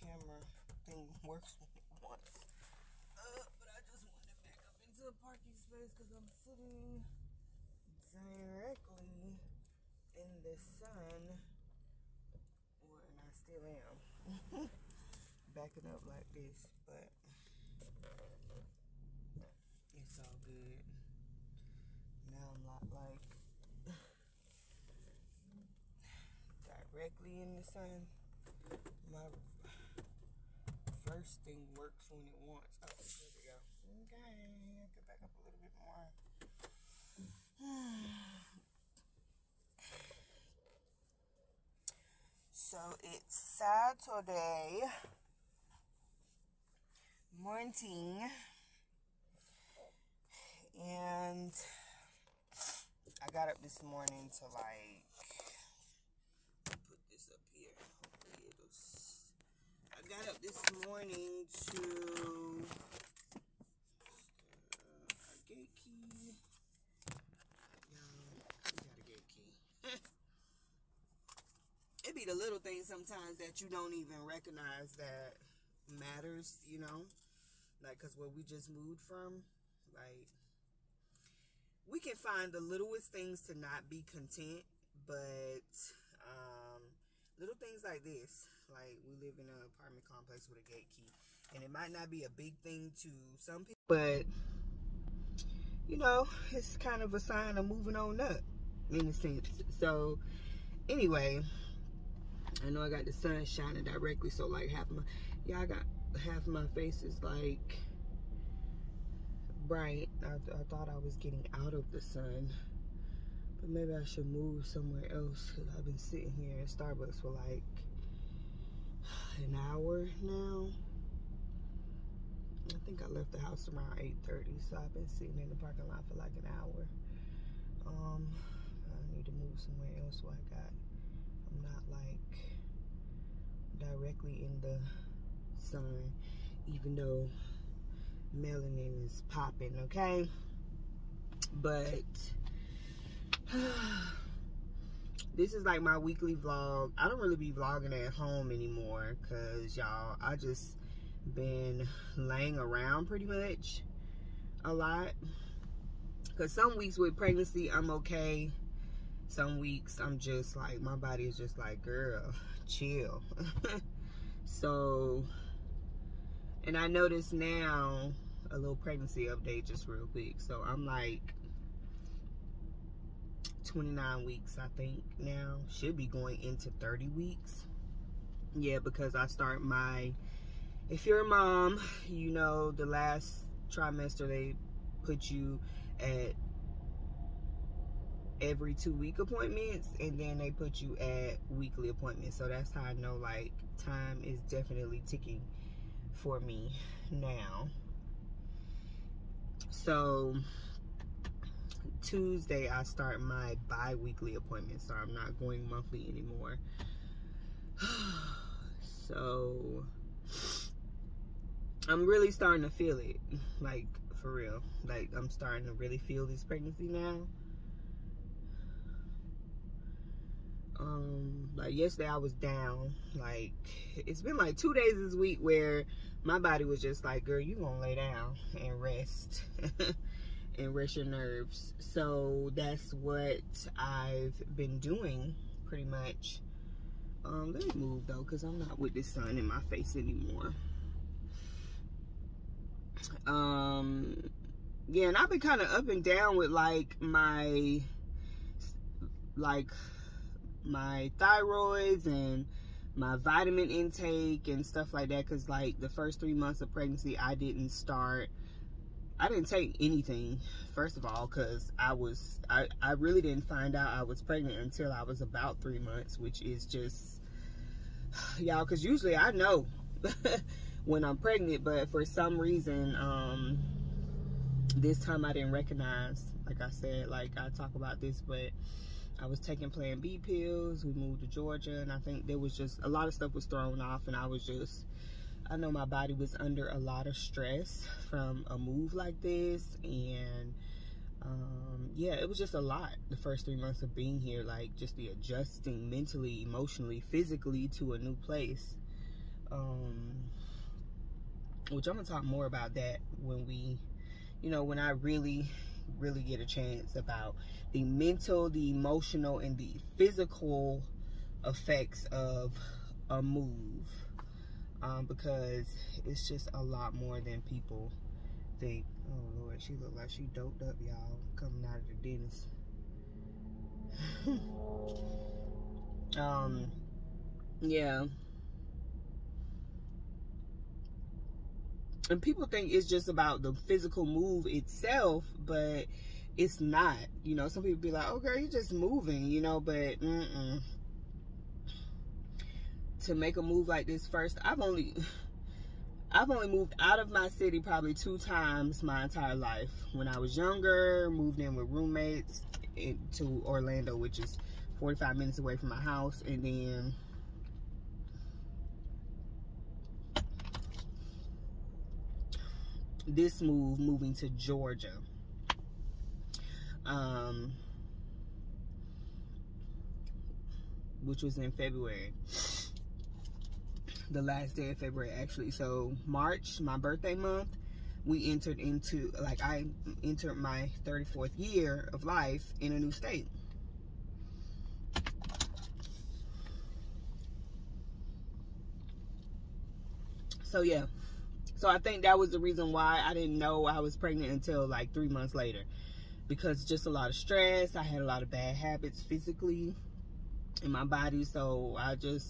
camera thing works once. Uh, but I just wanted to back up into the parking space because I'm sitting directly in the sun. Well, and I still am. Backing up like this, but it's all good. Now I'm not like directly in the sun. My first thing works when it wants. Oh, there we go. Okay, get back up a little bit more. So it's Saturday morning and I got up this morning to like put this up here. Hopefully it'll. I got up this morning to uh, gate key. We got a gate key. it be the little things sometimes that you don't even recognize that matters, you know? Like, cause where we just moved from, like, we can find the littlest things to not be content, but little things like this, like we live in an apartment complex with a gate key, and it might not be a big thing to some people, but you know, it's kind of a sign of moving on up in a sense. So, anyway, I know I got the sun shining directly, so like half my, I got half my face is like bright. I, I thought I was getting out of the sun, but maybe I should move somewhere else because I've been sitting here at Starbucks for like an hour now. I think I left the house around 8.30, so I've been sitting in the parking lot for like an hour. Um, I need to move somewhere else where I got, I'm not like directly in the sun, even though melanin is popping, okay? But this is like my weekly vlog. I don't really be vlogging at home anymore because y'all, I just been laying around pretty much a lot. Because some weeks with pregnancy, I'm okay. Some weeks, I'm just like, my body is just like, girl, chill. so, and I notice now a little pregnancy update just real quick. So I'm like 29 weeks, I think now. Should be going into 30 weeks. Yeah, because I start my, if you're a mom, you know the last trimester they put you at every two week appointments and then they put you at weekly appointments. So that's how I know like time is definitely ticking for me now. So Tuesday I start my bi-weekly appointment, so I'm not going monthly anymore. so I'm really starting to feel it, like for real. Like I'm starting to really feel this pregnancy now. Um, like yesterday I was down. Like it's been like two days this week where my body was just like, girl, you gonna lay down and rest and rest your nerves. So that's what I've been doing pretty much. Um, let me move though, because I'm not with the sun in my face anymore. Um, yeah, and I've been kind of up and down with like my, like my thyroids and my vitamin intake and stuff like that. Cause like the first three months of pregnancy, I didn't start I didn't take anything, first of all, because I was, I, I really didn't find out I was pregnant until I was about three months, which is just, y'all, because usually I know when I'm pregnant, but for some reason, um, this time I didn't recognize, like I said, like I talk about this, but I was taking Plan B pills, we moved to Georgia, and I think there was just, a lot of stuff was thrown off, and I was just, I know my body was under a lot of stress from a move like this and um, yeah, it was just a lot the first three months of being here, like just the adjusting mentally, emotionally, physically to a new place. Um, which I'm gonna talk more about that when we, you know, when I really, really get a chance about the mental, the emotional, and the physical effects of a move. Um, because it's just a lot more than people think. Oh Lord, she looked like she doped up, y'all, coming out of the dentist. um, yeah. And people think it's just about the physical move itself, but it's not. You know, some people be like, "Oh, girl, you're just moving," you know, but mm-mm. To make a move like this first, I've only I've only moved out of my city probably two times my entire life. When I was younger, moved in with roommates to Orlando, which is 45 minutes away from my house, and then this move moving to Georgia. Um, which was in February. The last day of February, actually. So, March, my birthday month, we entered into, like, I entered my 34th year of life in a new state. So, yeah. So I think that was the reason why I didn't know I was pregnant until like three months later. Because just a lot of stress. I had a lot of bad habits physically in my body. So I just,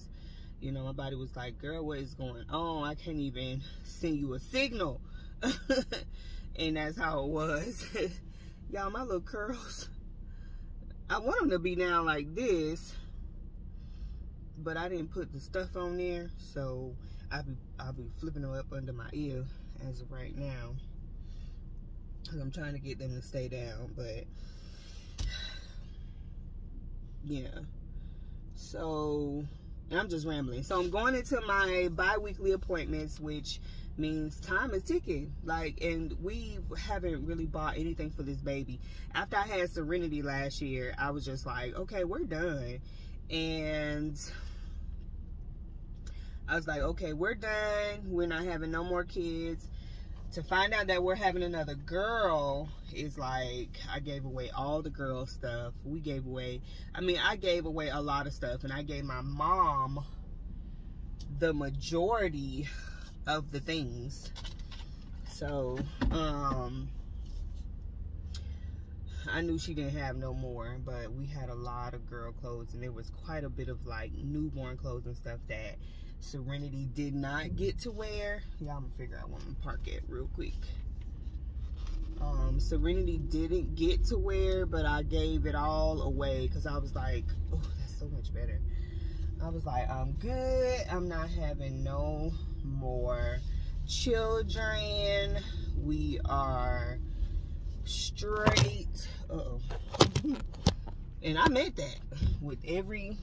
you know, my body was like, girl, what is going on? I can't even send you a signal. and that's how it was. Y'all, my little curls. I want them to be down like this. But I didn't put the stuff on there. So I'll be I'll be flipping them up under my ear as of right now. Cause I'm trying to get them to stay down, but yeah. So I'm just rambling. So I'm going into my bi-weekly appointments, which means time is ticking. Like, and we haven't really bought anything for this baby. After I had Serenity last year, I was just like, okay, we're done. And I was like, okay, we're done. We're not having no more kids. To find out that we're having another girl is like, I gave away all the girl stuff. We gave away, I mean, I gave away a lot of stuff. And I gave my mom the majority of the things. So, um, I knew she didn't have no more, but we had a lot of girl clothes and there was quite a bit of like newborn clothes and stuff that Serenity did not get to wear. Yeah, I'm gonna figure out when to park it real quick. Um, Serenity didn't get to wear, but I gave it all away because I was like, oh, that's so much better. I was like, I'm good. I'm not having no more children. We are straight. Uh oh and I meant that with every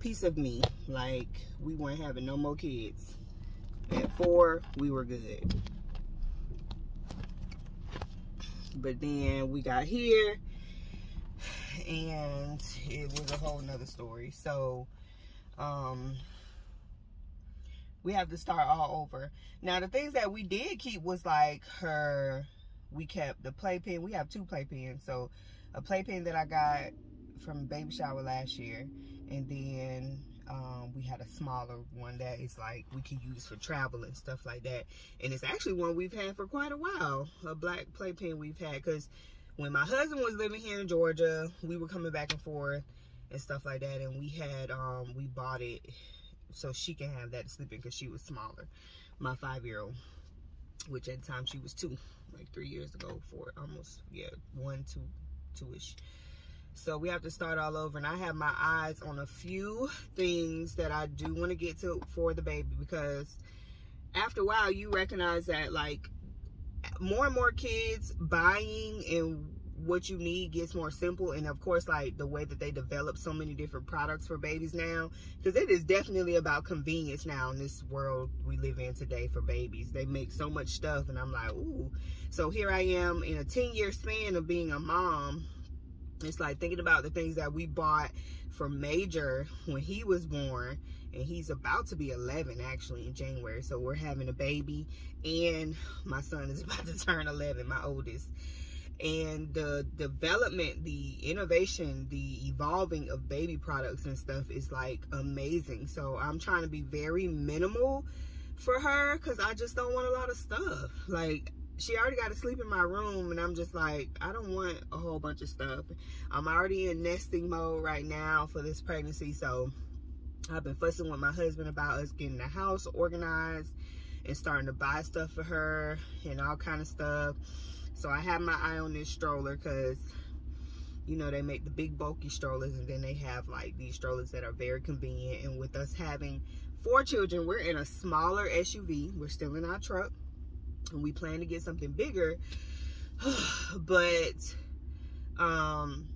piece of me. Like, we weren't having no more kids. At four, we were good. But then we got here and it was a whole nother story. So, um, we have to start all over. Now, the things that we did keep was like her, we kept the playpen. We have two playpens. So, a playpen that I got from baby shower last year and then um, we had a smaller one that is like we can use for travel and stuff like that. And it's actually one we've had for quite a while a black playpen we've had. Because when my husband was living here in Georgia we were coming back and forth and stuff like that. And we had um we bought it so she can have that to sleep in because she was smaller. My five-year-old which at the time she was two like three years ago for almost yeah one two two-ish so we have to start all over. And I have my eyes on a few things that I do want to get to for the baby because after a while you recognize that like more and more kids buying and what you need gets more simple. And of course like the way that they develop so many different products for babies now because it is definitely about convenience now in this world we live in today for babies. They make so much stuff and i'm like ooh. So here i am in a 10 year span of being a mom it's like thinking about the things that we bought for Major when he was born and he's about to be 11 actually in January so we're having a baby and my son is about to turn 11 my oldest. And the development the innovation the evolving of baby products and stuff is like amazing. So i'm trying to be very minimal for her because i just don't want a lot of stuff. Like she already got to sleep in my room and i'm just like i don't want a whole bunch of stuff i'm already in nesting mode right now for this pregnancy so i've been fussing with my husband about us getting the house organized and starting to buy stuff for her and all kind of stuff so I have my eye on this stroller because, you know, they make the big bulky strollers and then they have like these strollers that are very convenient. And with us having four children, we're in a smaller SUV. We're still in our truck and we plan to get something bigger. but um,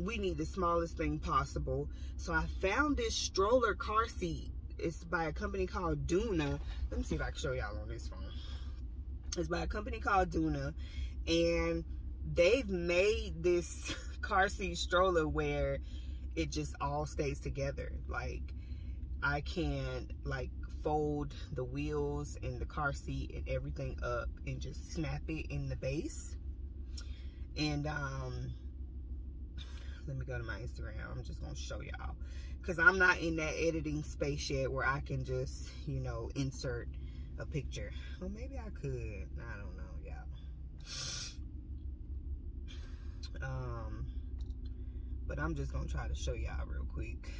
we need the smallest thing possible. So I found this stroller car seat. It's by a company called Doona Let me see if I can show y'all on this phone. It's by a company called Doona and they've made this car seat stroller where it just all stays together like I can like fold the wheels and the car seat and everything up and just snap it in the base and um let me go to my Instagram I'm just gonna show y'all because I'm not in that editing space yet where I can just you know insert a picture well maybe I could I don't know y'all. um, but I'm just gonna try to show y'all real quick.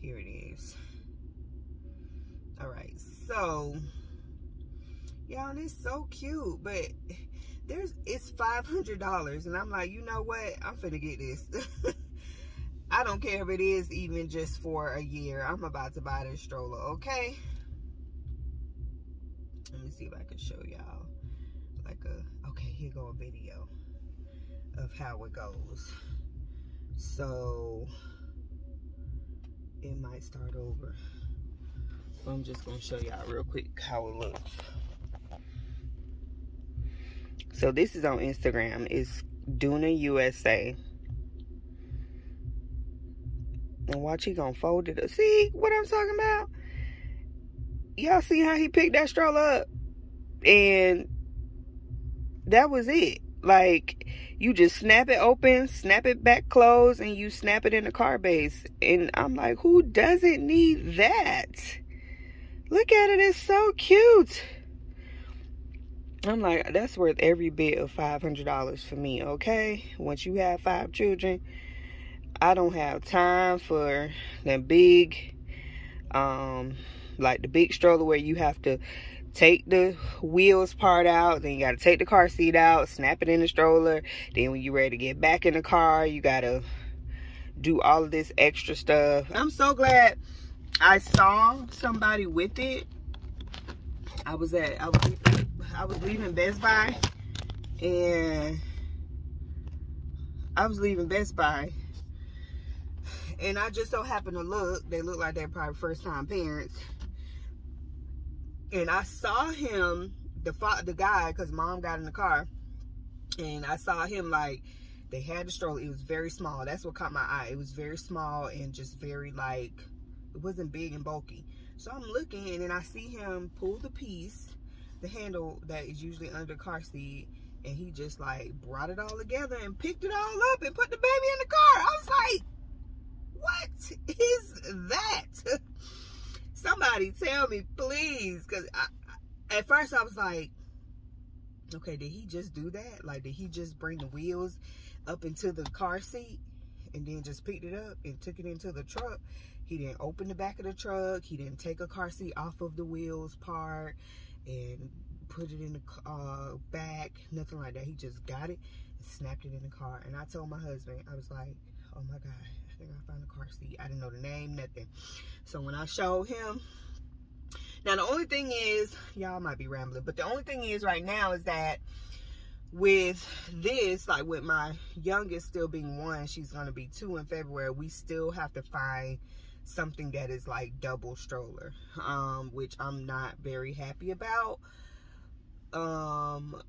Here it is. All right, so y'all, it's so cute, but there's it's five hundred dollars, and I'm like, you know what? I'm finna get this. I don't care if it is even just for a year. I'm about to buy this stroller, okay? Let me see if I can show y'all like a okay, here go a video of how it goes. So it might start over. I'm just gonna show y'all real quick how it looks. So this is on Instagram. It's Doona USA. And watch he gonna fold it up. See what I'm talking about? Y'all see how he picked that stroller up? And that was it. Like you just snap it open, snap it back closed, and you snap it in the car base. And I'm like, who doesn't need that? Look at it, it's so cute. I'm like, that's worth every bit of $500 for me, okay? Once you have five children, I don't have time for the big, um, like the big stroller where you have to take the wheels part out then you got to take the car seat out snap it in the stroller then when you're ready to get back in the car you got to do all of this extra stuff i'm so glad i saw somebody with it i was at i was i was leaving best buy and i was leaving best buy and i just so happened to look they look like they're probably first time parents and I saw him, the the guy, because mom got in the car, and I saw him like they had the stroller. It was very small. That's what caught my eye. It was very small and just very like wasn't big and bulky. So I'm looking, and I see him pull the piece, the handle that is usually under car seat, and he just like brought it all together and picked it all up and put the baby in the car. I was like, what is that? somebody tell me, please. Because at first I was like, okay, did he just do that? Like, did he just bring the wheels up into the car seat and then just picked it up and took it into the truck? He didn't open the back of the truck. He didn't take a car seat off of the wheels part and put it in the uh, back. Nothing like that. He just got it and snapped it in the car. And I told my husband, I was like, oh my God, I think I found a car seat. I didn't know the name, nothing. So when I showed him, now the only thing is, y'all might be rambling, but the only thing is right now is that with this, like with my youngest still being one, she's going to be two in February, we still have to find something that is like double stroller, um, which I'm not very happy about. Um,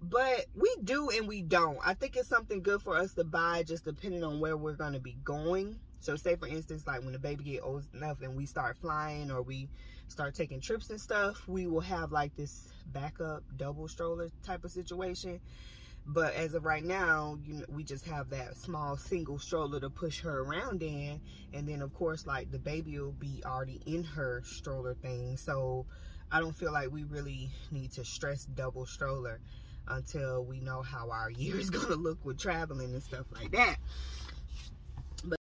but we do and we don't. I think it's something good for us to buy just depending on where we're going to be going. So say for instance, like when the baby get old enough and we start flying or we start taking trips and stuff, we will have like this backup double stroller type of situation. But as of right now, you know, we just have that small single stroller to push her around in. And then of course, like the baby will be already in her stroller thing. So I don't feel like we really need to stress double stroller until we know how our year is gonna look with traveling and stuff like that.